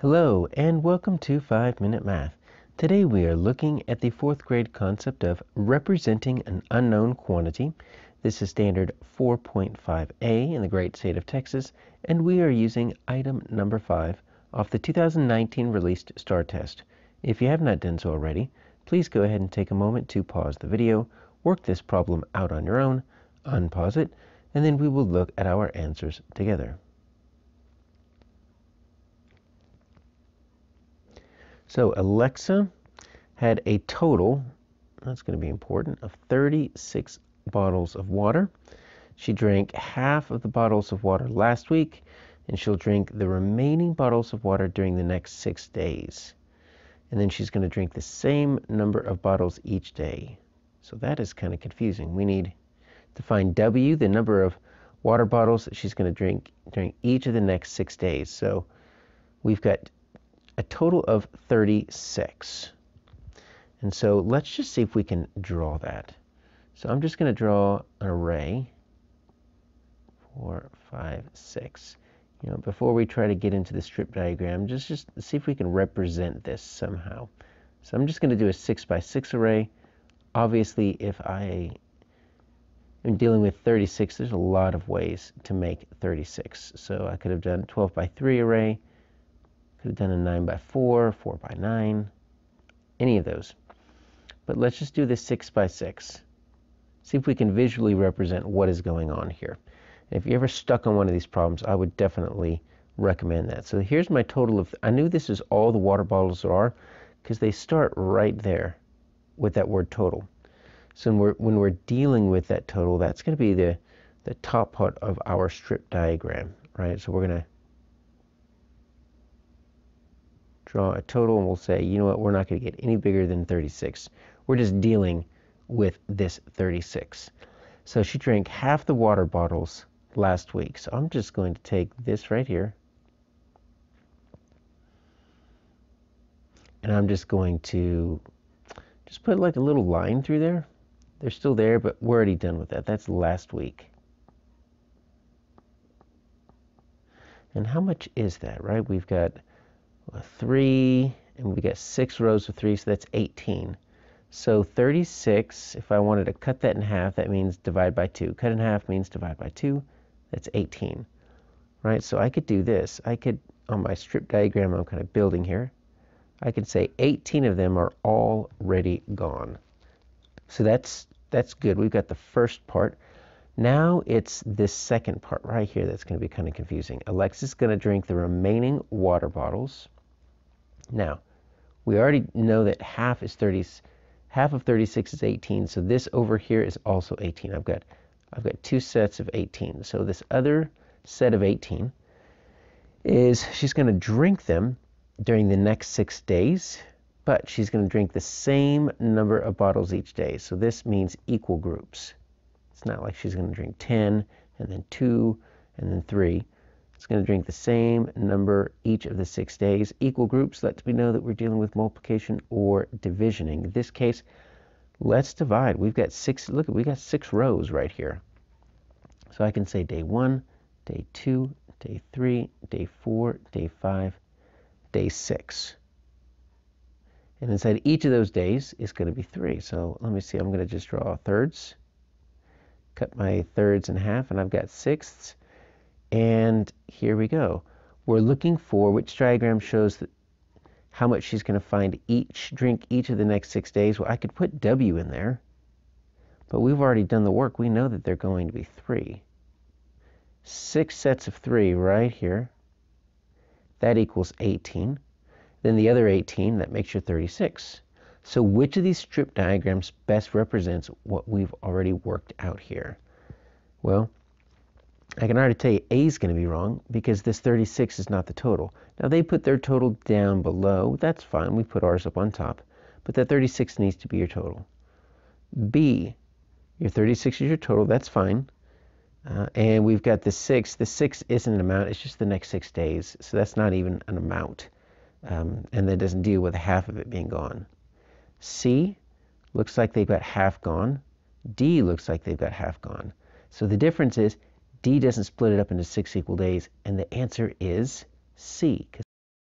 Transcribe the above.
Hello and welcome to 5 Minute Math. Today we are looking at the fourth grade concept of representing an unknown quantity. This is standard 4.5a in the great state of Texas and we are using item number 5 off the 2019 released STAAR test. If you have not done so already, please go ahead and take a moment to pause the video, work this problem out on your own, unpause it, and then we will look at our answers together. So Alexa had a total, that's going to be important, of 36 bottles of water. She drank half of the bottles of water last week, and she'll drink the remaining bottles of water during the next six days. And then she's going to drink the same number of bottles each day. So that is kind of confusing. We need to find W, the number of water bottles that she's going to drink during each of the next six days. So we've got a total of 36. And so let's just see if we can draw that. So I'm just going to draw an array. Four, five, six. You know, before we try to get into the strip diagram, just, just see if we can represent this somehow. So I'm just going to do a 6 by 6 array. Obviously, if I am dealing with 36, there's a lot of ways to make 36. So I could have done 12 by 3 array, could have done a 9 by 4, 4 by 9, any of those. But let's just do this 6 by 6. See if we can visually represent what is going on here. And if you're ever stuck on one of these problems, I would definitely recommend that. So here's my total of, I knew this is all the water bottles there are because they start right there with that word total. So when we're, when we're dealing with that total, that's going to be the, the top part of our strip diagram, right? So we're going to draw a total and we'll say, you know what, we're not going to get any bigger than 36. We're just dealing with this 36. So she drank half the water bottles last week. So I'm just going to take this right here. And I'm just going to just put like a little line through there. They're still there, but we're already done with that. That's last week. And how much is that, right? We've got a 3, and we got 6 rows of 3, so that's 18. So 36, if I wanted to cut that in half, that means divide by 2. Cut in half means divide by 2. That's 18. Right, so I could do this. I could, on my strip diagram I'm kind of building here, I could say 18 of them are already gone. So that's, that's good. We've got the first part. Now it's this second part right here that's going to be kind of confusing. Alexa's going to drink the remaining water bottles. Now, we already know that half is 30, half of 36 is 18, so this over here is also 18. I've got, I've got two sets of 18. So this other set of 18 is she's going to drink them during the next six days, but she's going to drink the same number of bottles each day. So this means equal groups. It's not like she's going to drink 10 and then 2 and then 3. It's going to drink the same number each of the six days. Equal groups lets me know that we're dealing with multiplication or divisioning. In this case, let's divide. We've got six, look, we got six rows right here. So I can say day one, day two, day three, day four, day five, day six. And inside each of those days is going to be three. So let me see, I'm going to just draw thirds. Cut my thirds in half, and I've got sixths. And here we go. We're looking for which diagram shows how much she's going to find each drink each of the next six days. Well, I could put W in there, but we've already done the work. We know that they're going to be three. Six sets of three right here. That equals 18. Then the other 18, that makes you 36. So which of these strip diagrams best represents what we've already worked out here? Well, I can already tell you A is going to be wrong because this 36 is not the total. Now they put their total down below. That's fine. We put ours up on top. But that 36 needs to be your total. B, your 36 is your total. That's fine. Uh, and we've got the 6. The 6 isn't an amount. It's just the next 6 days. So that's not even an amount. Um, and that doesn't deal with half of it being gone. C looks like they've got half gone. D looks like they've got half gone. So the difference is D doesn't split it up into six equal days, and the answer is C.